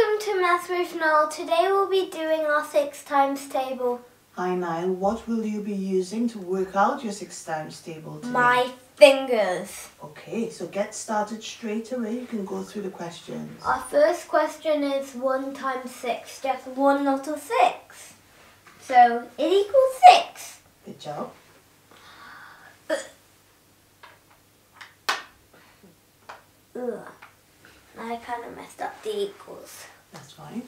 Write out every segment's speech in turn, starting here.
Welcome to Math with Nile. Today we'll be doing our six times table. Hi Nile, what will you be using to work out your six times table today? My fingers. Okay, so get started straight away. You can go through the questions. Our first question is 1 times 6, just one lot of 6. So it equals 6. Good job. Ugh. I kind of messed up the equals. That's fine.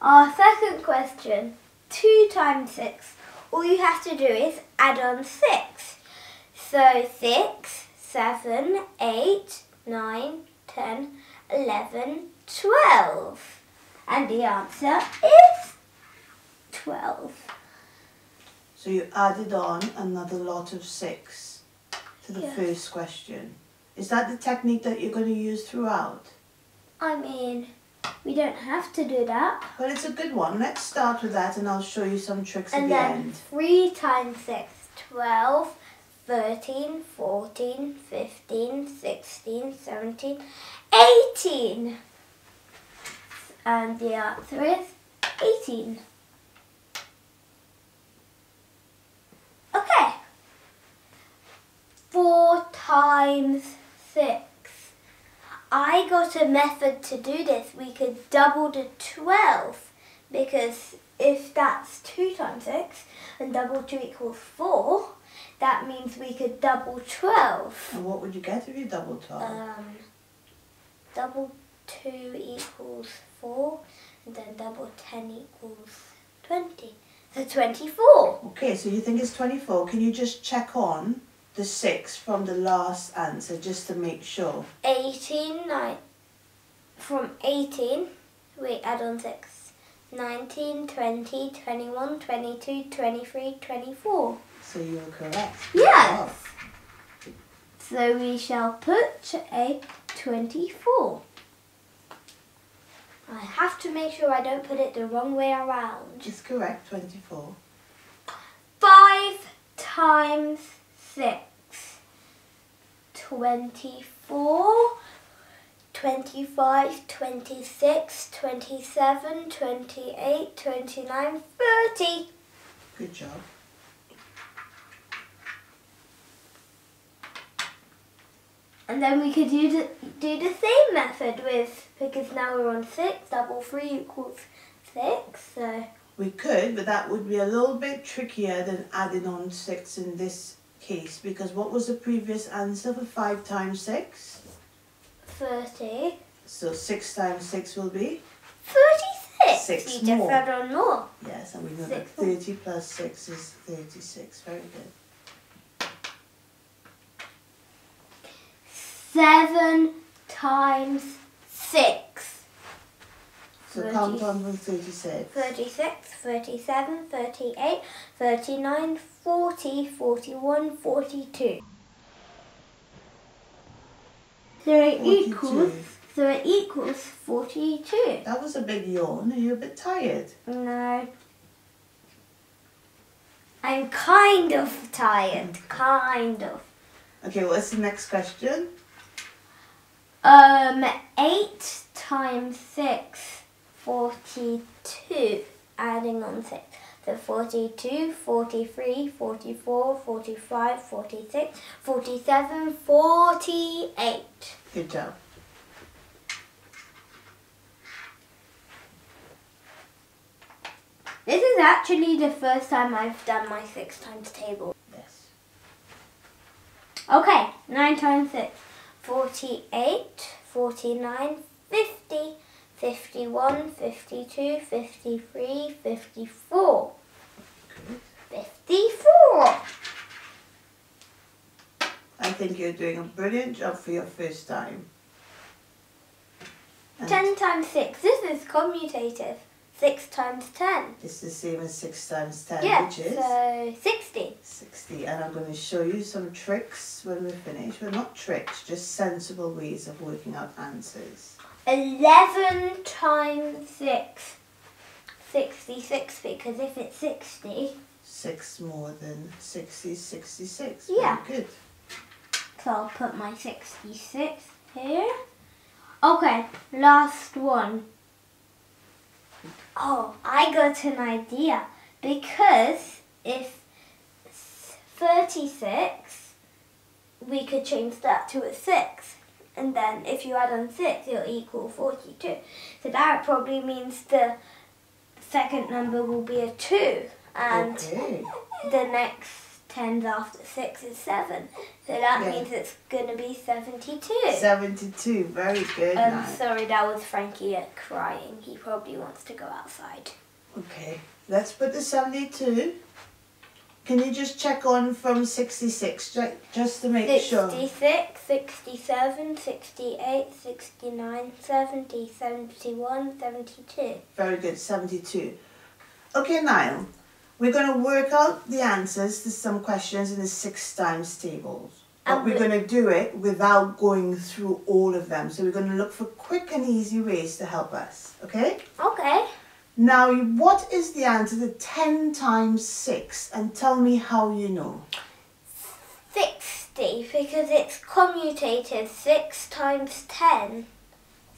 Our second question, 2 times 6. All you have to do is add on 6. So 6, 7, 8, 9, 10, 11, 12. And the answer is 12. So you added on another lot of six to the Yes. first question. Is that the technique that you're going to use throughout? I mean, we don't have to do that. Well, it's a good one. Let's start with that and I'll show you some tricks at the end. And then 3 times 6, 12, 13, 14, 15, 16, 17, 18. And the answer is 18. Okay. 4 times 6. I got a method to do this. We could double the 12 because if that's 2 times 6 and double 2 equals 4, that means we could double 12. And what would you get if you double 12? Um, double 2 equals 4 and then double 10 equals 20. So 24. okay, so you think it's 24. Can you just check on the 6 from the last answer just to make sure? 18, nine, from 18, wait, add on 6. 19, 20, 21, 22, 23, 24. So you're correct. Yes. So we shall put a 24. I have to make sure I don't put it the wrong way around. It's correct, 24. 5 times 6. 24, 25, 26, 27, 28, 29, 30. Good job. And then we could do the, do the same method with, because now we're on 6, double 3 equals 6, so We could, but that would be a little bit trickier than adding on 6 in this case because what was the previous answer for 5 times 6? 30. So 6 times 6 will be? 36! Six we more. on more. Yes, and we know that Six more. 30 plus 6 is 36. Very good. 7 times 6. So count on from 36. 36, 37, 38, 39, 40, 41, 42. So it 42. equals so it equals 42. That was a big yawn. Are you a bit tired? No. I'm kind of tired, kind of. Okay, what's the next question? Um, 8 times 6, 42, adding on 6. So 42, 43, 44, 45, 46, 47, 48. Good job. This is actually the first time I've done my 6 times table. Yes. Okay, 9 times 6. 48, 49, 50, 51, 52, 53, 54. Good. 54. I think you're doing a brilliant job for your first time. And 10 times 6. This is commutative. 6 times 10. It's the same as 6 times 10, Yeah, which is so 60. 60. And I'm going to show you some tricks when we're finished. Well, not tricks, just sensible ways of working out answers. 11 times 6. 66 because if it's 60, 6 more than 60 is 66. Yeah. Very good. so I'll put my 66 here. Okay, last one. Oh, I got an idea. Because if 36, we could change that to a 6. And then if you add on 6, it'll equal 42. So that probably means the second number will be a 2. And Okay. the next tens after 6 is 7. So that Yeah. means it's going to be 72. 72. Very good. Um, Nile. sorry, that was Frankie uh, crying. He probably wants to go outside. Okay, let's put the 72. Can you just check on from 66 ju- just to make sure? 66, 67, 68, 69, 70, 71, 72. Very good, 72. Okay, Nile, we're going to work out the answers to some questions in the six times tables. But And we're going to do it without going through all of them. So we're going to look for quick and easy ways to help us. Okay? Okay. Now, what is the answer to 10 times 6? And tell me how you know. 60, because it's commutative. 6 times 10.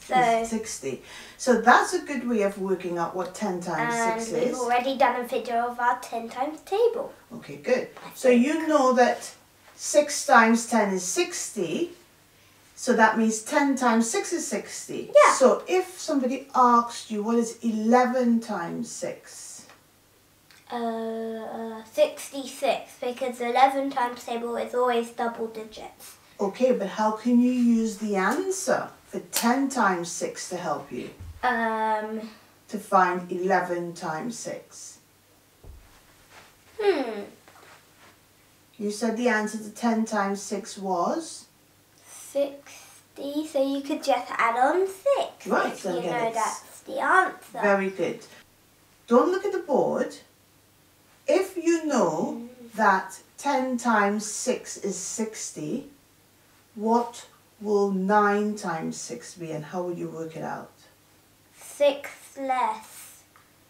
So, Is 60. So that's a good way of working out what 10 times and 6 we've already done a video of our 10 times table. Okay, good. So you know that 6 times 10 is 60. So that means 10 times 6 is 60. Yeah. So if somebody asked you what is 11 times 6? Uh, 66, because 11 times table is always double digits. Okay, but how can you use the answer for 10 times 6 to help you Um, to find 11 times 6? hmm. You said the answer to 10 times 6 was? 60, so you could just add on 6 Right, so you know that's the answer. Very good. Don't look at the board. If you know that 10 times 6 is 60, what will 9 times 6 be and how would you work it out? 6 less.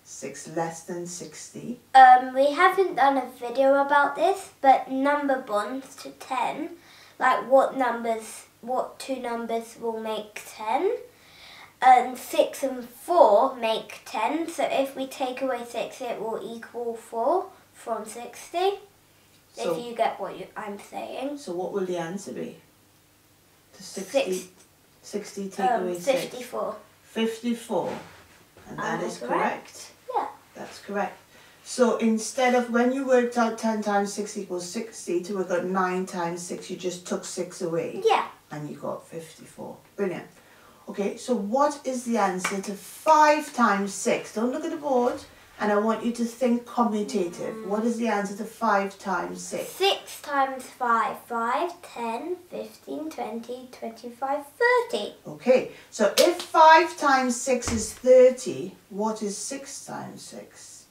6 less than 60. Um, we haven't done a video about this, but number bonds to 10, like what numbers, what two numbers will make 10. And 6 and 4 make 10, so if we take away 6, it will equal 4 from 60. So, if you get what you, I'm saying. so what will the answer be? To 60, Six. 60 take Um, away 6. 54. 54. And that Am is correct? correct. Yeah. That's correct. So instead of when you worked out 10 times 6 equals 60 to work out 9 times 6, you just took 6 away Yeah. And you got 54. Brilliant. Okay, so what is the answer to 5 times 6? Don't look at the board and I want you to think commutative. Mm. What is the answer to 5 times 6? 6 times 5, 5, 10, 15, 20, 25, 30. Okay, so if 5 times 6 is 30, what is 6 times 6?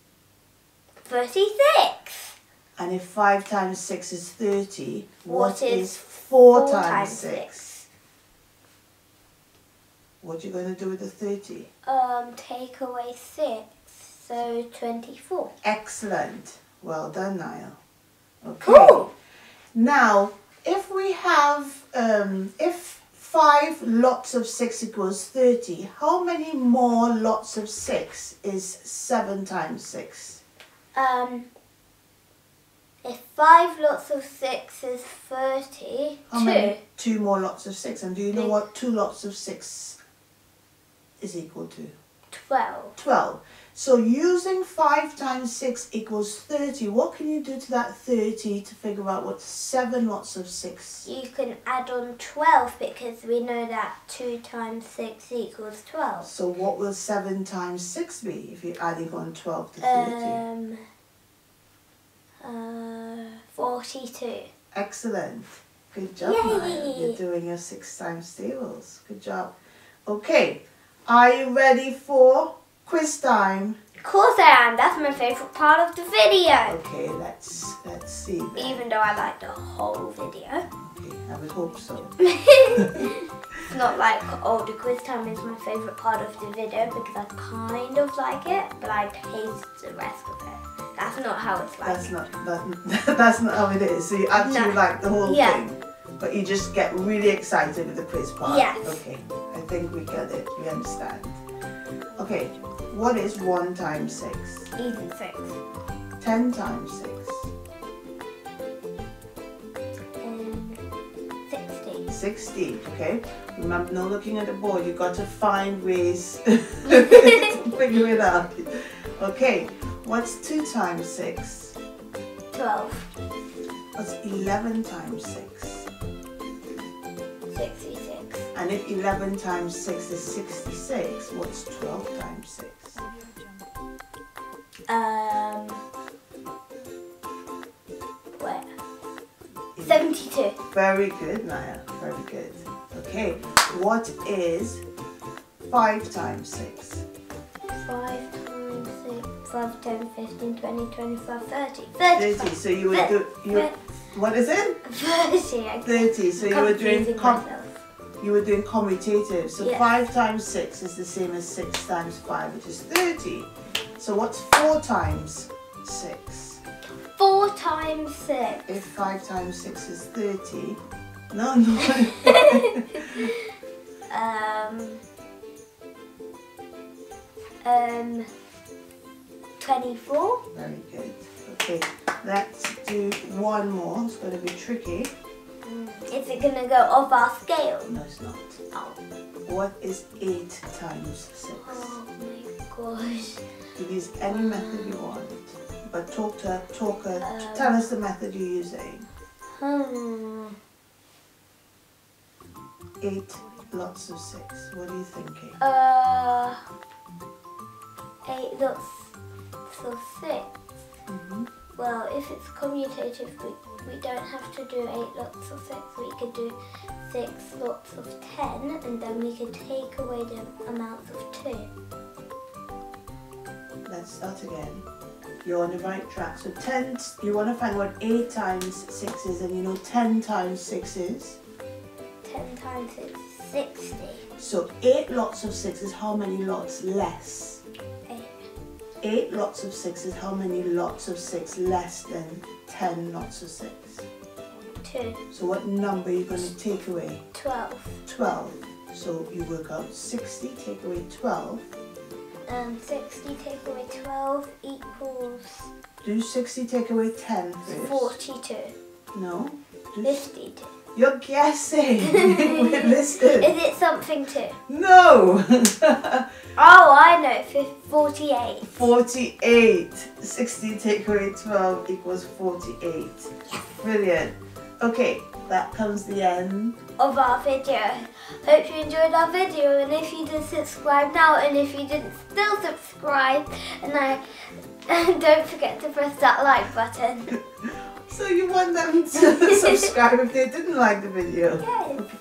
36. And if 5 times 6 is 30, What what is is 4 4 times times 6? What are you going to do with the 30? Um, take away 6, so 24. Excellent. Well done, Nile. Okay. Cool. Now, if we have, um, if 5 lots of 6 equals 30, how many more lots of 6 is 7 times 6? Um, if 5 lots of 6 is 30, How 2. many? Two more lots of 6. And do you know what 2 lots of 6 is equal to? 12. 12. So using 5 times 6 equals 30, what can you do to that 30 to figure out what 7 lots of 6? You can add on 12 because we know that 2 times 6 equals 12. So what will 7 times 6 be if you're adding on 12 to 30? Um, uh, 42. Excellent. Good job, Yay. Nile. You're doing your 6 times tables. Good job. Okay, are you ready for quiz time? Of course I am. That's my favourite part of the video. Okay, let's let's see. then. Even though I like the whole video. Okay, I would hope so. it's not like, oh, the quiz time is my favourite part of the video because I kind of like it, but I hate the rest of it. That's not how it's like. That's not that, that's not how it is. So you actually No. like the whole Yeah. thing, but you just get really excited with the quiz part. Yes. Okay, I think we get it. We understand. Okay, what is 1 times 6? Easy six. 10 times 6. Um, 60. 60, okay? Remember, not looking at the board, you got to find ways to figure it out. Okay, what's 2 times 6? 12. What's 11 times 6? 66. And if 11 times 6 is 66, what's 12 times 6? Um, where? 72. Very good, Nile. Very good. Okay, what is 5 times 6? 5 times 6, 12, 10, 15, 20, 25, 30. 30. 30. So you would do, you, what is it? 30. I'm 30. So you were doing com- myself. you were doing commutative. So Yes. 5 times 6 is the same as 6 times 5, which is 30. So what's 4 times 6? 4 times 6. If 5 times 6 is 30, no, no. Um, um, 24. Very good. Okay, let's do one more. It's going to be tricky. Is it going to go off our scale? No, it's not. Oh, What is 8 times 6? oh my gosh. You can use any method you want, but talk to talk. Uh, Um. tell us the method you're using. Hmm. Eight lots of six. What are you thinking? Uh, 8 lots of 6. hmm Well, if it's commutative, we, we don't have to do 8 lots of 6. We could do 6 lots of 10 and then we could take away the amount of 2. Let's start again. You're on the right track. So ten. You want to find what eight times six is, and you know ten times six is. 10 times 6 is 60. So eight lots of six is how many lots less? 8. Lots of six is how many lots of six less than ten lots of six? 2. So what number are you going to take away? 12. 12. So you work out 60, take away 12. Um, 60 take away 12 equals Do 60, take away 10 first. 42. No. Do 52. You're guessing. We're listening. Is it something too? No. Oh, I know. 48. 48. 60 take away 12 equals 48. Brilliant. Okay, that comes the end. Of our video. Hope you enjoyed our video and if you did subscribe now and if you didn't still subscribe and I don't forget to press that like button. So you want them to subscribe if they didn't like the video. Yes.